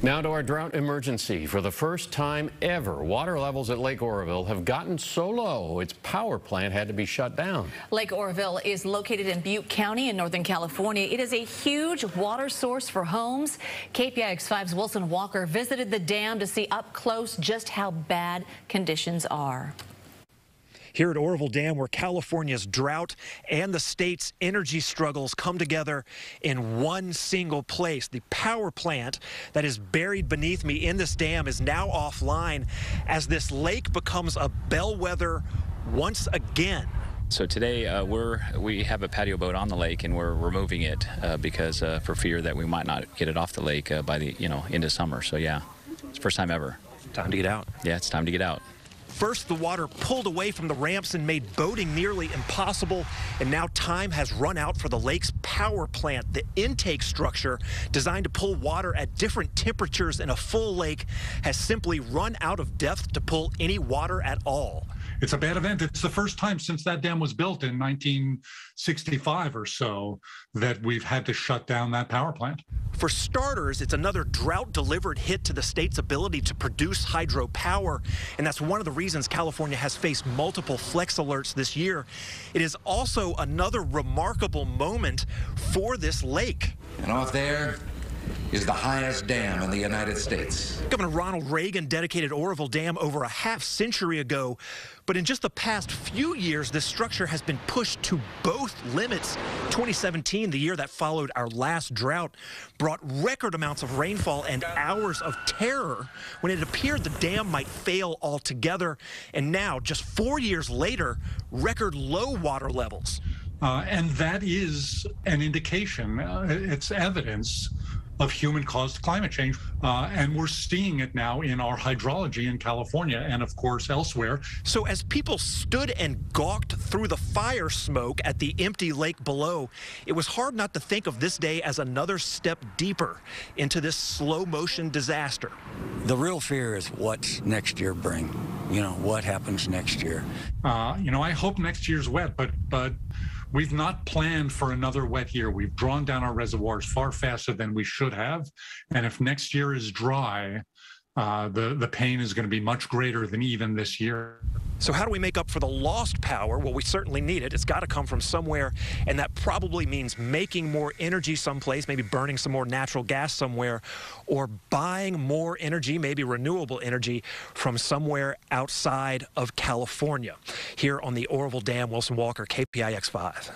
Now to our drought emergency. For the first time ever, water levels at Lake Oroville have gotten so low its power plant had to be shut down. Lake Oroville is located in Butte County in Northern California. It is a huge water source for homes. KPIX5's Wilson Walker visited the dam to see up close just how bad conditions are here at Oroville Dam, where California's drought and the state's energy struggles come together in one single place. The power plant that is buried beneath me in this dam is now offline as this lake becomes a bellwether once again. So today uh, we're we have a patio boat on the lake and we're removing it uh, because uh, for fear that we might not get it off the lake uh, by the you know into summer. So yeah, it's the first time ever. Time to get out. Yeah, it's time to get out. First, the water pulled away from the ramps and made boating nearly impossible. And now time has run out for the lake's power plant. The intake structure, designed to pull water at different temperatures in a full lake, has simply run out of depth to pull any water at all it's a bad event. It's the first time since that dam was built in 1965 or so that we've had to shut down that power plant. For starters, it's another drought delivered hit to the state's ability to produce hydropower. And that's one of the reasons California has faced multiple flex alerts this year. It is also another remarkable moment for this lake. And off there, is the highest dam in the United States. Governor Ronald Reagan dedicated Oroville Dam over a half century ago, but in just the past few years, this structure has been pushed to both limits. 2017, the year that followed our last drought, brought record amounts of rainfall and hours of terror when it appeared the dam might fail altogether. And now, just four years later, record low water levels. Uh, and that is an indication, uh, it's evidence of human caused climate change. Uh, and we're seeing it now in our hydrology in California and, of course, elsewhere. So, as people stood and gawked through the fire smoke at the empty lake below, it was hard not to think of this day as another step deeper into this slow motion disaster. The real fear is what next year bring. You know, what happens next year. Uh, you know, I hope next year's wet, but, but, We've not planned for another wet year. We've drawn down our reservoirs far faster than we should have. And if next year is dry, uh, the, the pain is going to be much greater than even this year. So how do we make up for the lost power? Well, we certainly need it. It's got to come from somewhere, and that probably means making more energy someplace, maybe burning some more natural gas somewhere, or buying more energy, maybe renewable energy, from somewhere outside of California. Here on the Oroville Dam, Wilson Walker, KPIX 5.